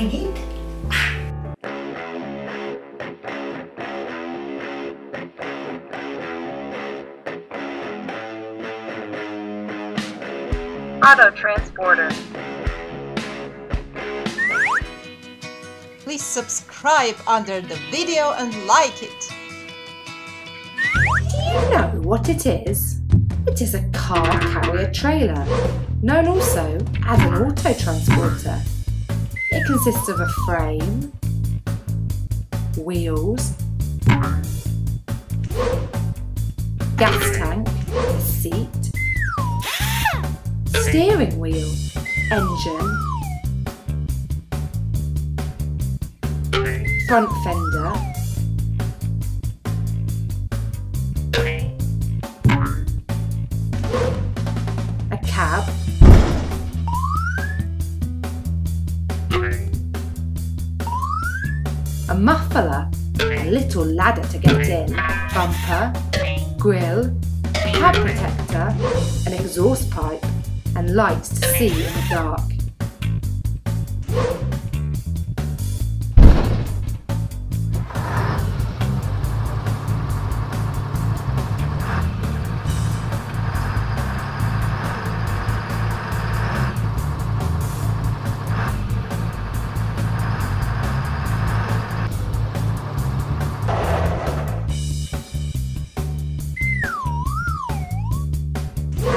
we need. Auto Transporter. Please subscribe under the video and like it. Do You know what it is? It is a car carrier trailer, known also as an auto transporter. It consists of a frame, wheels, gas tank, seat, steering wheel, engine, front fender, a muffler, a little ladder to get in, bumper, grill, cab protector, an exhaust pipe, and lights to see in the dark.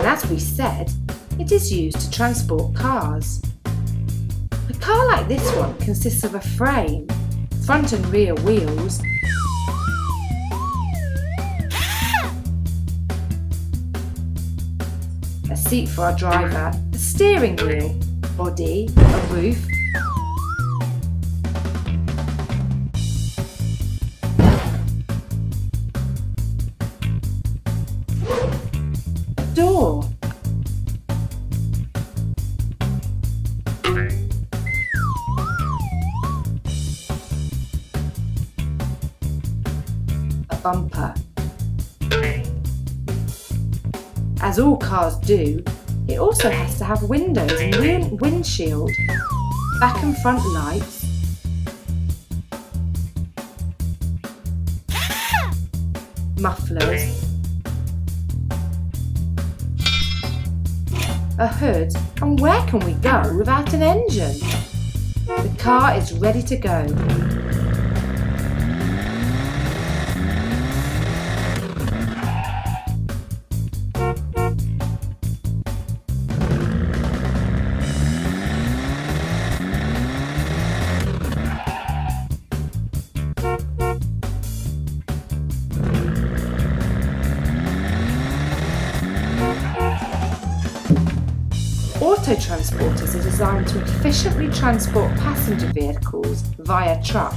And as we said, it is used to transport cars. A car like this one consists of a frame, front and rear wheels, a seat for our driver, a steering wheel, body, a roof, bumper. As all cars do, it also has to have windows and win- windshield, back and front lights, mufflers, a hood, and where can we go without an engine? The car is ready to go. Auto transporters are designed to efficiently transport passenger vehicles via truck.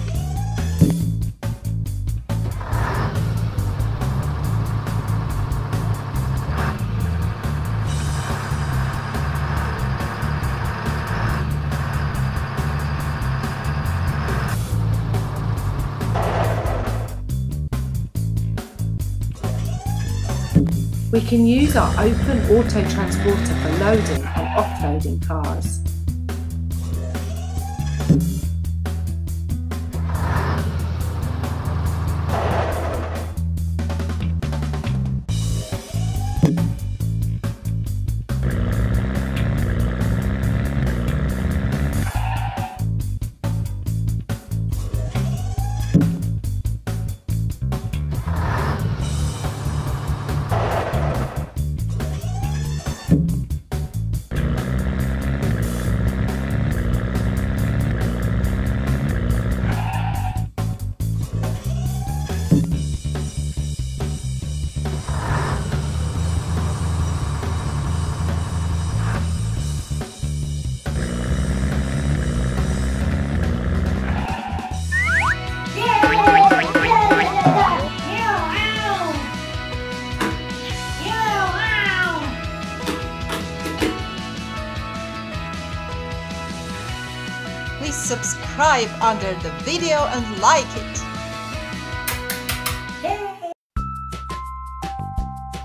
We can use our open auto transporter for loading and offloading cars. Please subscribe under the video and like it.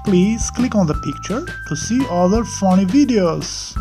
Please click on the picture to see other funny videos.